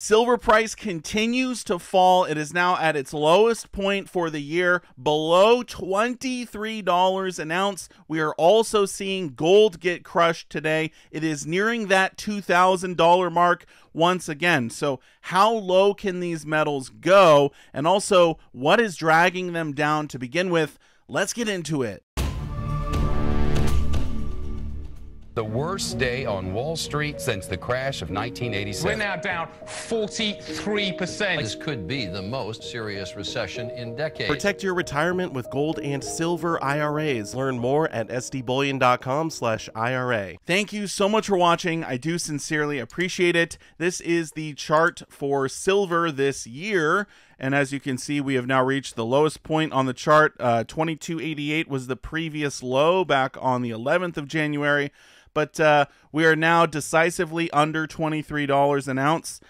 Silver price continues to fall. It is now at its lowest point for the year, below $23 an ounce. We are also seeing gold get crushed today. It is nearing that $2,000 mark once again. So, how low can these metals go? And also, what is dragging them down to begin with? Let's get into it. The worst day on Wall Street since the crash of 1987. We're now down 43%. This could be the most serious recession in decades. Protect your retirement with gold and silver IRAs. Learn more at sdbullion.com slash IRA. Thank you so much for watching. I do sincerely appreciate it. This is the chart for silver this year. And as you can see, we have now reached the lowest point on the chart. Uh, 2288 was the previous low back on the 11th of January but uh, we are now decisively under $23 an ounce.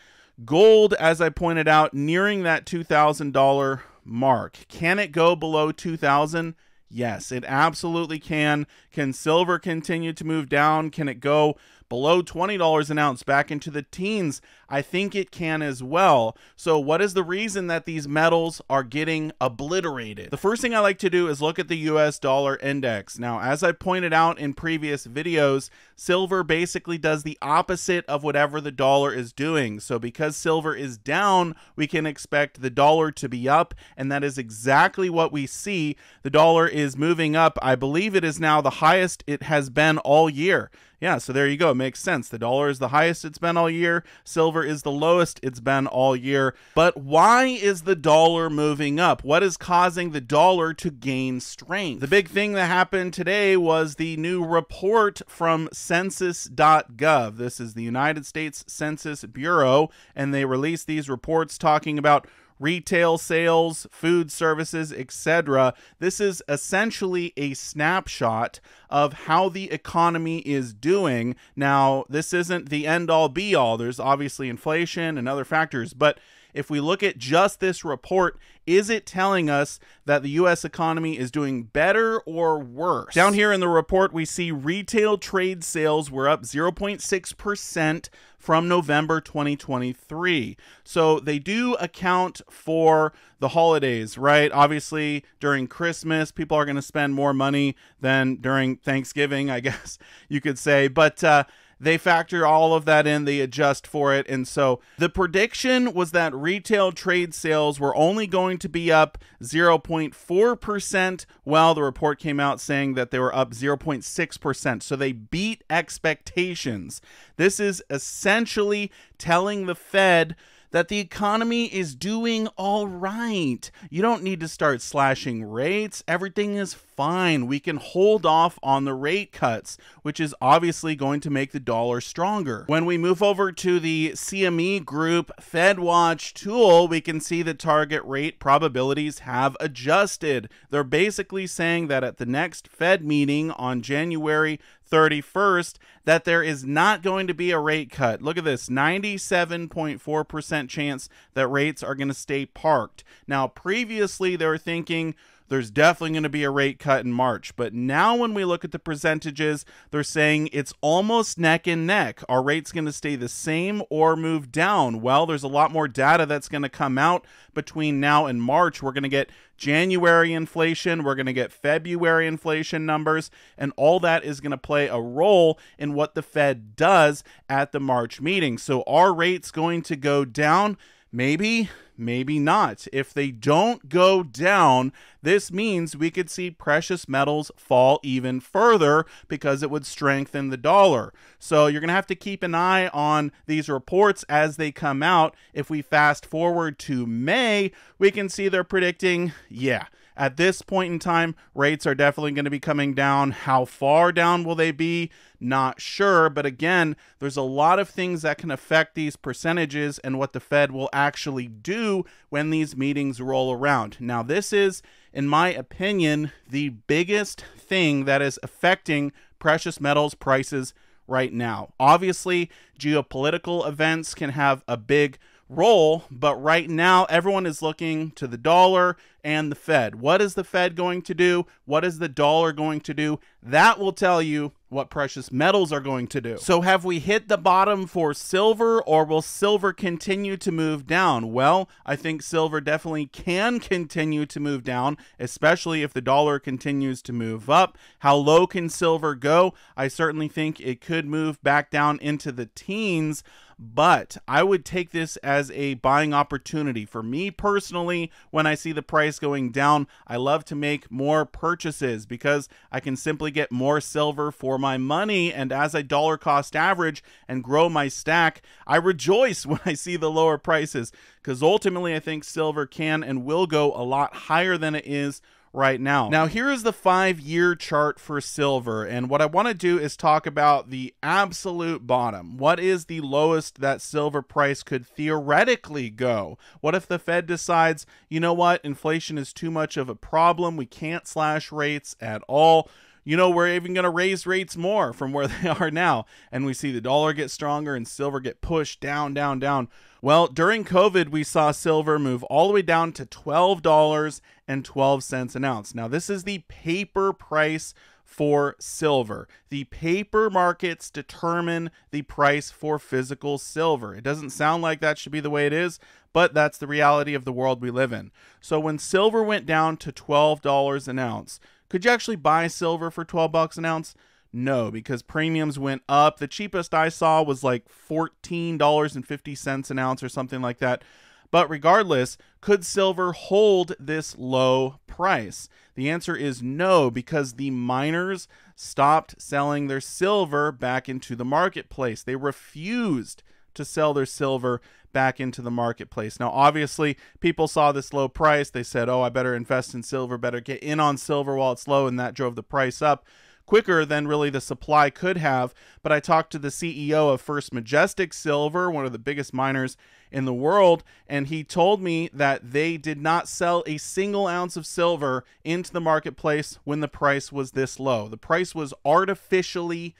Gold, as I pointed out, nearing that $2,000 mark. Can it go below 2000 Yes, it absolutely can. Can silver continue to move down? Can it go below $20 an ounce back into the teens? I think it can as well. So, what is the reason that these metals are getting obliterated? The first thing I like to do is look at the US dollar index. Now, as I pointed out in previous videos, silver basically does the opposite of whatever the dollar is doing. So, because silver is down, we can expect the dollar to be up, and that is exactly what we see. The dollar is moving up. I believe it is now the highest it has been all year. Yeah, so there you go. It makes sense. The dollar is the highest it's been all year. Silver is the lowest it's been all year. But why is the dollar moving up? What is causing the dollar to gain strength? The big thing that happened today was the new report from census.gov. This is the United States Census Bureau, and they released these reports talking about retail sales, food services, etc. This is essentially a snapshot of how the economy is doing. Now, this isn't the end all be all. There's obviously inflation and other factors, but if we look at just this report, is it telling us that the US economy is doing better or worse? Down here in the report, we see retail trade sales were up 0.6% from November 2023. So they do account for the holidays, right? Obviously, during Christmas, people are going to spend more money than during Thanksgiving, I guess you could say. But, uh, they factor all of that in, they adjust for it. And so the prediction was that retail trade sales were only going to be up 0.4%, while the report came out saying that they were up 0.6%. So they beat expectations. This is essentially telling the Fed that the economy is doing all right. You don't need to start slashing rates. Everything is fine. We can hold off on the rate cuts, which is obviously going to make the dollar stronger. When we move over to the CME Group FedWatch tool, we can see the target rate probabilities have adjusted. They're basically saying that at the next Fed meeting on January 31st that there is not going to be a rate cut. Look at this 97.4% chance that rates are going to stay parked. Now, previously, they were thinking there's definitely going to be a rate cut in March. But now, when we look at the percentages, they're saying it's almost neck and neck. Are rates going to stay the same or move down? Well, there's a lot more data that's going to come out between now and March. We're going to get January inflation, we're going to get February inflation numbers, and all that is going to play a role in what the Fed does at the March meeting. So, are rates going to go down? Maybe, maybe not. If they don't go down, this means we could see precious metals fall even further because it would strengthen the dollar. So you're going to have to keep an eye on these reports as they come out. If we fast forward to May, we can see they're predicting, yeah, at this point in time, rates are definitely going to be coming down. How far down will they be? Not sure. But again, there's a lot of things that can affect these percentages and what the Fed will actually do when these meetings roll around. Now, this is, in my opinion, the biggest thing that is affecting precious metals prices right now. Obviously, geopolitical events can have a big role, but right now everyone is looking to the dollar and the Fed. What is the Fed going to do? What is the dollar going to do? That will tell you what precious metals are going to do. So, have we hit the bottom for silver, or will silver continue to move down? Well, I think silver definitely can continue to move down, especially if the dollar continues to move up. How low can silver go? I certainly think it could move back down into the teens but I would take this as a buying opportunity. For me personally, when I see the price going down, I love to make more purchases because I can simply get more silver for my money. And as I dollar cost average and grow my stack, I rejoice when I see the lower prices because ultimately I think silver can and will go a lot higher than it is right now. Now, here is the five year chart for silver. And what I want to do is talk about the absolute bottom. What is the lowest that silver price could theoretically go? What if the Fed decides, you know what, inflation is too much of a problem? We can't slash rates at all you know, we're even going to raise rates more from where they are now. And we see the dollar get stronger and silver get pushed down, down, down. Well, during COVID, we saw silver move all the way down to $12.12 an ounce. Now, this is the paper price for silver. The paper markets determine the price for physical silver. It doesn't sound like that should be the way it is, but that's the reality of the world we live in. So when silver went down to $12 an ounce, could you actually buy silver for 12 bucks an ounce? No, because premiums went up. The cheapest I saw was like $14.50 an ounce or something like that. But regardless, could silver hold this low price? The answer is no, because the miners stopped selling their silver back into the marketplace. They refused to sell their silver back into the marketplace. Now, obviously, people saw this low price. They said, oh, I better invest in silver, better get in on silver while it's low, and that drove the price up quicker than really the supply could have. But I talked to the CEO of First Majestic Silver, one of the biggest miners in the world, and he told me that they did not sell a single ounce of silver into the marketplace when the price was this low. The price was artificially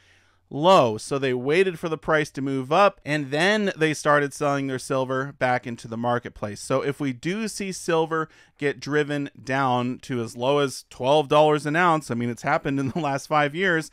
low. So they waited for the price to move up and then they started selling their silver back into the marketplace. So if we do see silver get driven down to as low as $12 an ounce, I mean, it's happened in the last five years,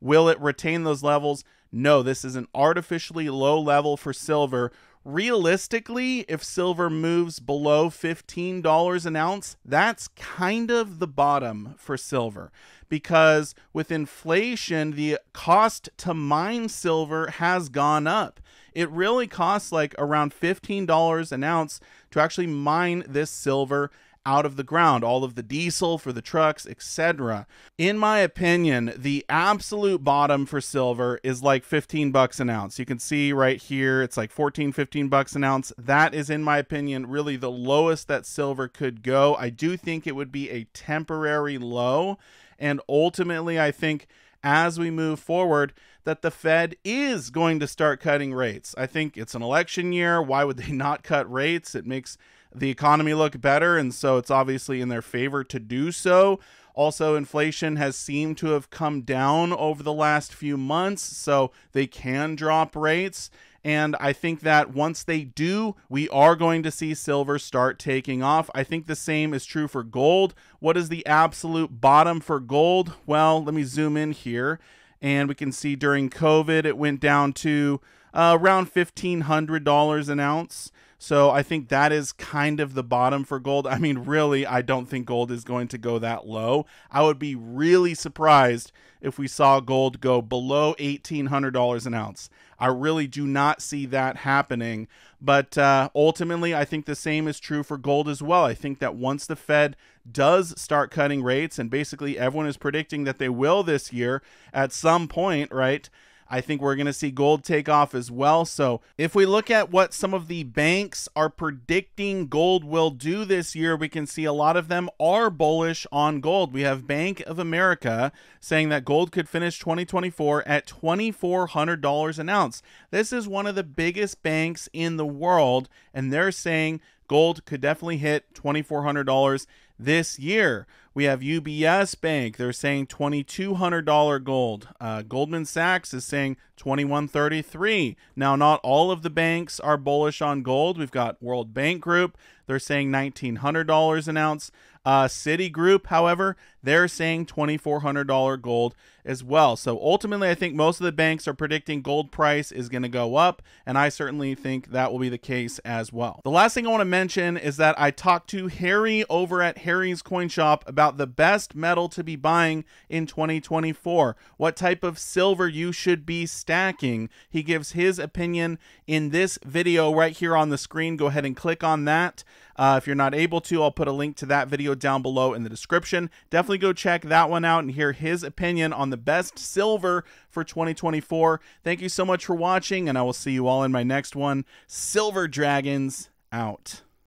will it retain those levels? No, this is an artificially low level for silver realistically, if silver moves below $15 an ounce, that's kind of the bottom for silver because with inflation, the cost to mine silver has gone up. It really costs like around $15 an ounce to actually mine this silver out of the ground, all of the diesel for the trucks, etc. In my opinion, the absolute bottom for silver is like 15 bucks an ounce. You can see right here it's like 14 15 bucks an ounce. That is in my opinion really the lowest that silver could go. I do think it would be a temporary low and ultimately I think as we move forward that the Fed is going to start cutting rates. I think it's an election year. Why would they not cut rates? It makes the economy look better, and so it's obviously in their favor to do so. Also, inflation has seemed to have come down over the last few months, so they can drop rates. And I think that once they do, we are going to see silver start taking off. I think the same is true for gold. What is the absolute bottom for gold? Well, let me zoom in here. And we can see during COVID, it went down to uh, around $1,500 an ounce. So I think that is kind of the bottom for gold. I mean, really, I don't think gold is going to go that low. I would be really surprised if we saw gold go below $1,800 an ounce. I really do not see that happening. But uh, ultimately, I think the same is true for gold as well. I think that once the Fed does start cutting rates, and basically everyone is predicting that they will this year at some point, right? I think we're going to see gold take off as well. So, if we look at what some of the banks are predicting gold will do this year, we can see a lot of them are bullish on gold. We have Bank of America saying that gold could finish 2024 at $2,400 an ounce. This is one of the biggest banks in the world, and they're saying gold could definitely hit $2,400 this year. We have UBS Bank. They're saying $2,200 gold. Uh, Goldman Sachs is saying 2,133. Now, not all of the banks are bullish on gold. We've got World Bank Group. They're saying $1,900 an ounce. Uh, Citigroup, however, they're saying $2,400 gold as well. So ultimately, I think most of the banks are predicting gold price is going to go up, and I certainly think that will be the case as well. The last thing I want to mention is that I talked to Harry over at Harry's Coin Shop about the best metal to be buying in 2024, what type of silver you should be stacking. He gives his opinion in this video right here on the screen. Go ahead and click on that. Uh, if you're not able to, I'll put a link to that video down below in the description. Definitely go check that one out and hear his opinion on the best silver for 2024. Thank you so much for watching, and I will see you all in my next one. Silver Dragons out.